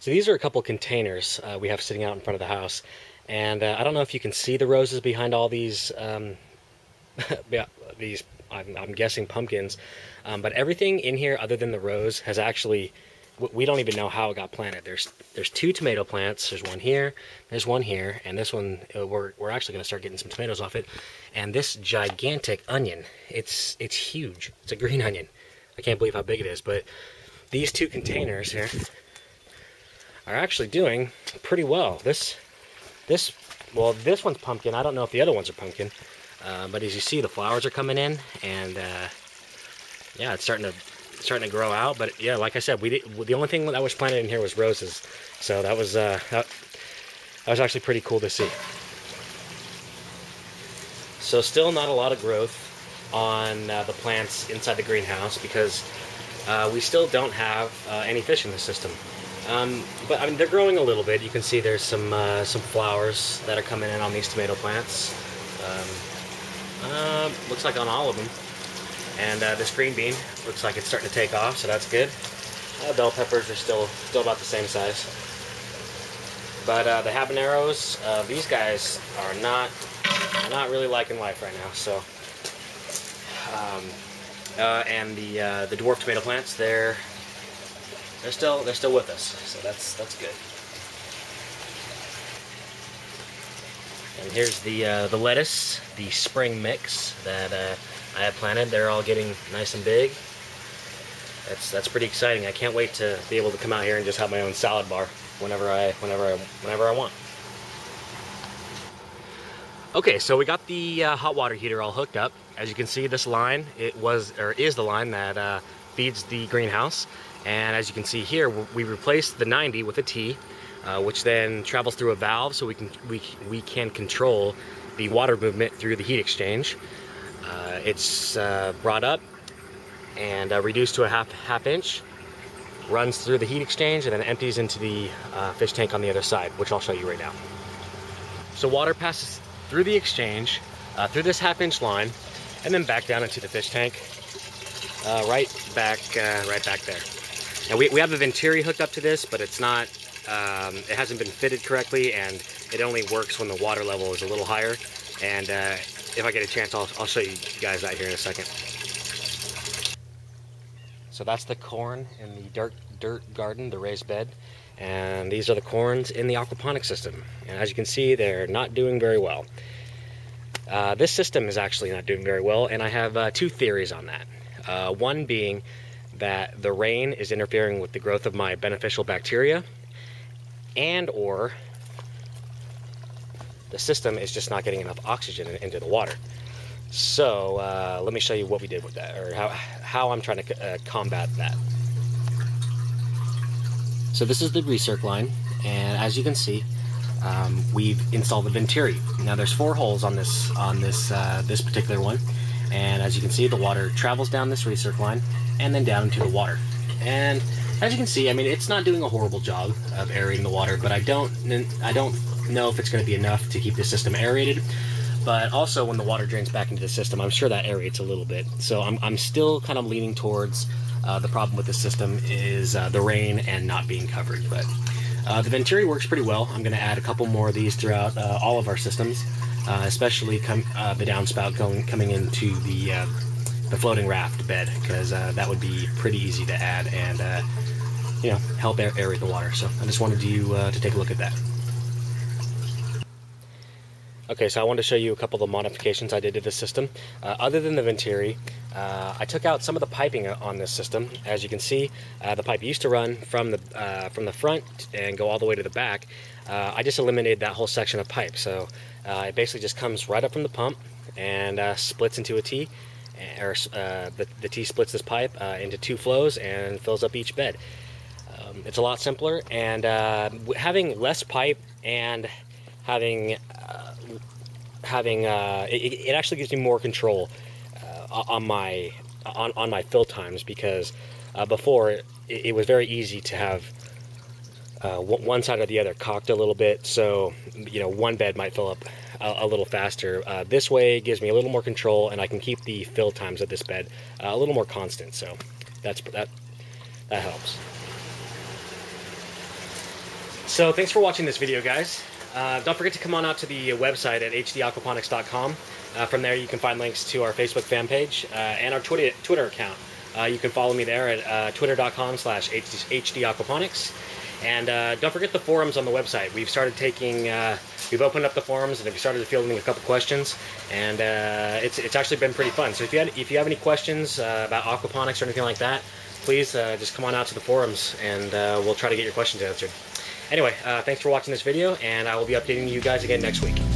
So these are a couple containers uh, we have sitting out in front of the house. And uh, I don't know if you can see the roses behind all these, um, these I'm, I'm, guessing pumpkins. Um, but everything in here other than the rose has actually, we don't even know how it got planted. There's there's two tomato plants. There's one here, there's one here, and this one, uh, we're, we're actually going to start getting some tomatoes off it. And this gigantic onion, it's, it's huge. It's a green onion. I can't believe how big it is, but these two containers here are actually doing pretty well. This, this, well, this one's pumpkin. I don't know if the other ones are pumpkin, uh, but as you see, the flowers are coming in, and uh, yeah, it's starting to starting to grow out. But yeah, like I said, we did, the only thing that was planted in here was roses, so that was uh, that, that was actually pretty cool to see. So still not a lot of growth on uh, the plants inside the greenhouse because uh, we still don't have uh, any fish in the system. Um, but I mean, they're growing a little bit. You can see there's some uh, some flowers that are coming in on these tomato plants. Um, uh, looks like on all of them. And uh, this green bean looks like it's starting to take off, so that's good. Uh, bell peppers are still still about the same size. But uh, the habaneros, uh, these guys are not not really liking life right now. So, um, and the the dwarf tomato plants, they're they're still they're still with us, so that's that's good. And here's the uh, the lettuce, the spring mix that uh, I have planted. They're all getting nice and big. That's that's pretty exciting. I can't wait to be able to come out here and just have my own salad bar whenever I whenever I whenever I want. Okay, so we got the uh, hot water heater all hooked up. As you can see, this line it was or is the line that uh, feeds the greenhouse. And as you can see here, we replaced the 90 with a T, uh, which then travels through a valve so we can, we, we can control the water movement through the heat exchange. Uh, it's uh, brought up and uh, reduced to a half, half inch, runs through the heat exchange and then empties into the uh, fish tank on the other side, which I'll show you right now. So water passes through the exchange, uh, through this half inch line, and then back down into the fish tank, right back, right back there. Now we, we have a Venturi hooked up to this, but it's not, um, it hasn't been fitted correctly and it only works when the water level is a little higher. And uh, if I get a chance, I'll, I'll show you guys that here in a second. So that's the corn in the dirt, dirt garden, the raised bed. And these are the corns in the aquaponic system. And as you can see, they're not doing very well. Uh, this system is actually not doing very well, and I have uh, two theories on that. Uh, one being that the rain is interfering with the growth of my beneficial bacteria and or the system is just not getting enough oxygen into the water. So uh, let me show you what we did with that, or how, how I'm trying to uh, combat that. So this is the recirc line, and as you can see, um, we've installed the Venturi. Now there's four holes on this on this uh, this particular one, and as you can see, the water travels down this recirc line and then down into the water. And as you can see, I mean, it's not doing a horrible job of aerating the water, but I don't, I don't know if it's going to be enough to keep the system aerated. But also, when the water drains back into the system, I'm sure that aerates a little bit. So I'm, I'm still kind of leaning towards uh, the problem with the system is uh, the rain and not being covered. But uh, the Venturi works pretty well. I'm going to add a couple more of these throughout uh, all of our systems, uh, especially uh, the downspout going coming into the the floating raft bed because uh, that would be pretty easy to add and uh, you know help aer aerate the water. So I just wanted you uh, to take a look at that. Okay, so I wanted to show you a couple of the modifications I did to this system. Uh, other than the Venturi, uh, I took out some of the piping on this system. As you can see, uh, the pipe used to run from the from the front and go all the way to the back. I just eliminated that whole section of pipe, so it basically just comes right up from the pump and splits into a T or uh, the, the T splits this pipe uh, into two flows and fills up each bed. Um, it's a lot simpler, and uh, having less pipe and having uh, having uh, it, it, actually gives me more control uh, on my on, on my fill times because before it, it, was very easy to have one side or the other cocked a little bit, so you know one bed might fill up a, a little faster. Uh, this way gives me a little more control and I can keep the fill times of this bed uh, a little more constant. So that's that that helps. So thanks for watching this video, guys. Uh, don't forget to come on out to the website at hdaquaponics.com. Uh, from there, you can find links to our Facebook fan page uh, and our Twitter, Twitter account. Uh, you can follow me there at uh, twitter.com slash hdaquaponics. And uh, don't forget the forums on the website. We've started taking, we've opened up the forums and we've started fielding a couple questions, and it's it's actually been pretty fun. So if you had, if you have any questions about aquaponics or anything like that, please just come on out to the forums and we'll try to get your questions answered. Anyway, uh, thanks for watching this video, and I will be updating you guys again next week.